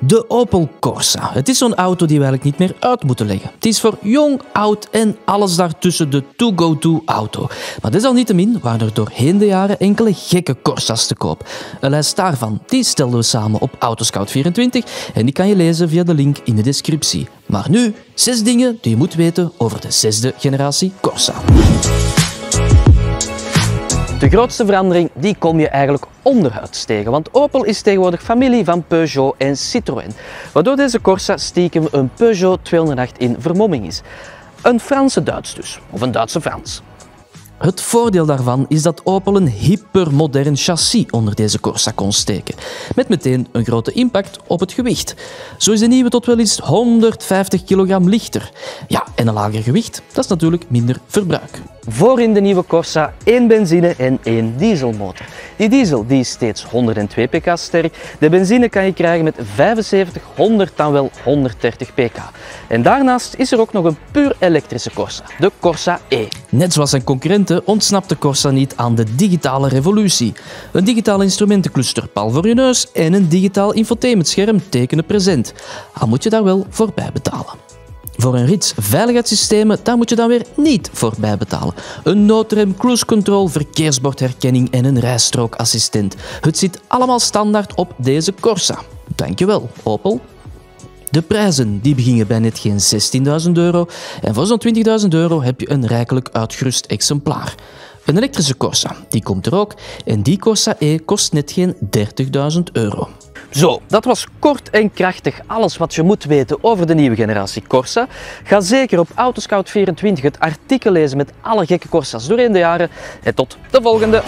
De Opel Corsa. Het is zo'n auto die we eigenlijk niet meer uit moeten leggen. Het is voor jong, oud en alles daartussen de to-go-to auto. Maar desalniettemin waren er doorheen de jaren enkele gekke Corsa's te koop. Een lijst daarvan die stelden we samen op Autoscout24 en die kan je lezen via de link in de descriptie. Maar nu, zes dingen die je moet weten over de zesde generatie Corsa. Grootste verandering die kom je eigenlijk onderhuids tegen, want Opel is tegenwoordig familie van Peugeot en Citroën, waardoor deze Corsa stiekem een Peugeot 208 in vermomming is. Een Franse Duits dus, of een Duitse Frans. Het voordeel daarvan is dat Opel een hypermodern chassis onder deze Corsa kon steken, met meteen een grote impact op het gewicht. Zo is de nieuwe tot wel eens 150 kilogram lichter. Ja, en een lager gewicht, dat is natuurlijk minder verbruik. Voor in de nieuwe Corsa één benzine en één dieselmotor. Die diesel die is steeds 102 pk sterk. De benzine kan je krijgen met 75, 100 dan wel 130 pk. En daarnaast is er ook nog een puur elektrische Corsa, de Corsa E. Net zoals zijn concurrenten ontsnapt de Corsa niet aan de digitale revolutie. Een digitaal instrumentencluster pal voor je neus en een digitaal infotainmentscherm tekenen present. Al moet je daar wel voorbij betalen. Voor een rits veiligheidssystemen, daar moet je dan weer niet voor bijbetalen. Een noodrem, cruise control, verkeersbordherkenning en een rijstrookassistent. Het zit allemaal standaard op deze Corsa. Dankjewel, Opel. De prijzen die beginnen bij net geen 16.000 euro en voor zo'n 20.000 euro heb je een rijkelijk uitgerust exemplaar. Een elektrische Corsa, die komt er ook en die Corsa E kost net geen 30.000 euro. Zo, dat was kort en krachtig alles wat je moet weten over de nieuwe generatie Corsa. Ga zeker op Autoscout24 het artikel lezen met alle gekke Corsa's doorheen de jaren. En tot de volgende!